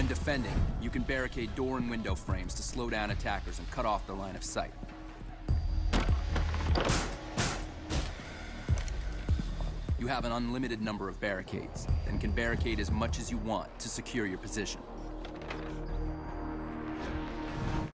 When defending, you can barricade door and window frames to slow down attackers and cut off their line of sight. You have an unlimited number of barricades, and can barricade as much as you want to secure your position.